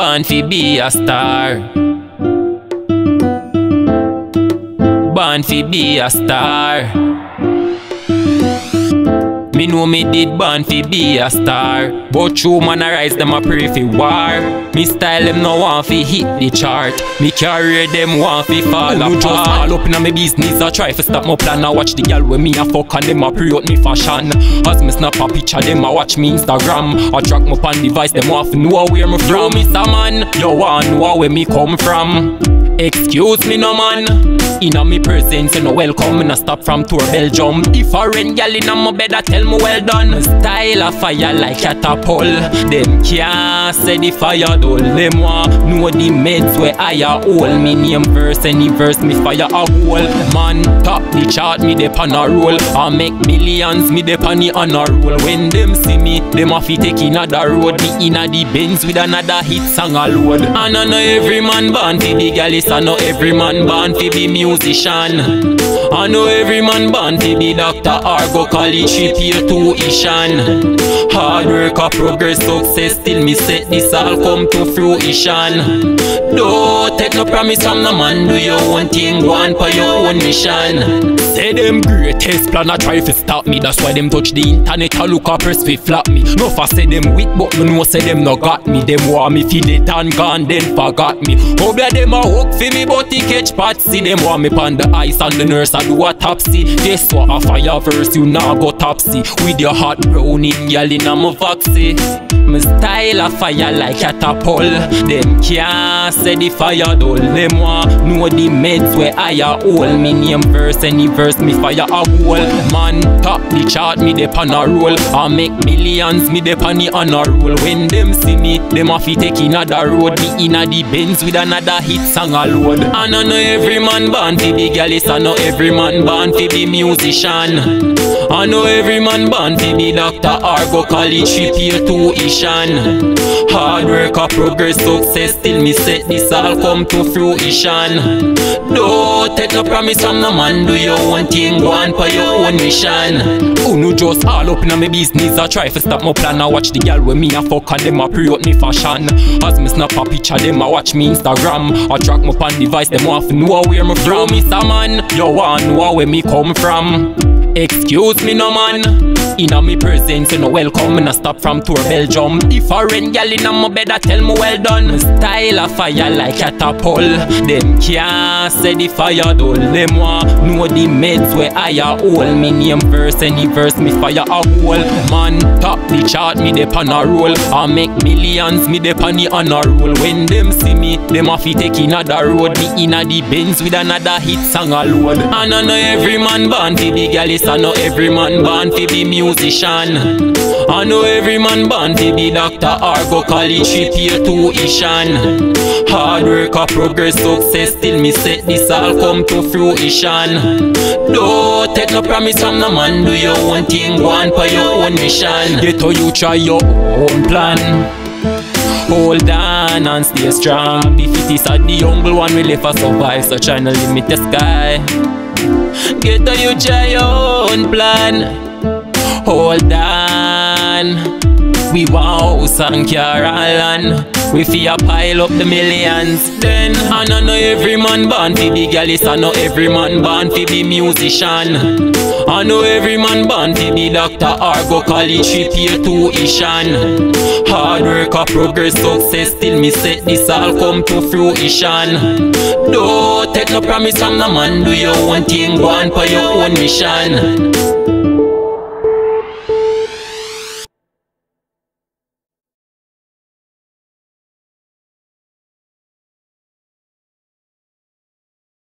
Born fi be a star. Born fi be a star. Me know me did born fi be a star. But true man a rise them a pray fi war. Me style them no want fi hit the chart. Me career them want fi fall Who apart. just all up inna me business I try fi stop my plan. I watch the gal with me a fuck and them a pre out me fashion. As me snap a picture them a watch me Instagram. I track my pan device them want fi know where me from. Yo Mr. Man, you want know where me come from. Excuse me no man Inna me presence you no welcome. Me no stop from tour Belgium. If a rain gal inna my bed I tell me well done. Style a fire like catapult. Them can't say the fire dull. Them want know the meds where I a hold. Me name verse any verse me fire a hole Man top the chart me dep on a roll. I make millions me dep on the honor roll. When them see me them a fi take another road. Me inna the Benz with another hit song a load. And I know every man born fi be gal I know every man born fi be musician I know every man born fi be doctor or go college pay tuition Hard work a progress success still me set this all come to fruition. Don't take no promise from no man do your own thing go on for your own mission. Say them greatest plan a try fi stop me That's why them touch the internet a look a press fi flop me. No for say them weak but me know say them no got me. Them want me fi dead and gone then forgot me. Hope ya them a hook fi me but he catch see Them want me pon the ice and the nurse a do a topsy. What a fire verse you now go topsy. With your heart browning girl in a my my style a fire like catapult Them can't say the fire dull. Them want know the meds where I a hold. Me name verse any verse me fire a hole Man top the chart me dep on a roll. I make millions me dep on the honor roll. When them see me them a fi take another road. Me inna the Benz with another hit song a load. I know every man born fi be I know every man born fi be musician. I know every man born fi be doctor or go college fi pay tuition. Hard work a progress success Still me set this all come to fruition. Don't take no promise from no man Do your own thing go on for your own mission. Who no just all up in my business? I try to stop my plan I watch the girl with me I fuck and them a pre out me fashion. As me snap a picture them I watch me Instagram. I track my pan device them to know where me from. Mr. Man, you want know where me come from. Excuse me no man Inna me presence you no welcome. Me no stop from tour Belgium. If a rain gal inna my bed I tell me well done. Style a fire like a catapult. Them can't say the fire dull. Them want know the meds where I a hold. Me name verse any verse me fire a hole Man top the chart me dep on a roll. I make millions me dep on the honor roll. When them see me them a fi take another road. Me inna the Benz with another hit song a load And I know every man born fi be gal I know every man born fi be musician. I know every man born fi be doctor or go college tuition. Hard work a progress success Still me set this all come to fruition. Don't take no promise from no man Do your own thing go on for your own mission. Get how you try your own plan. Hold on and stay strong. The fittest are the humble one will live for survive. So try no limit the sky. Get how you try your own plan Hold on. We want house and car and land We fi a pile up the millions. Then I know know every man born fi be gallus. I know every man born fi be musician. I know every man born fi be doctor or go college fi pay tuition. Hard work a progress success Still me set this all come to fruition. Don't take no promise from no man. Do your own thing go on for your own mission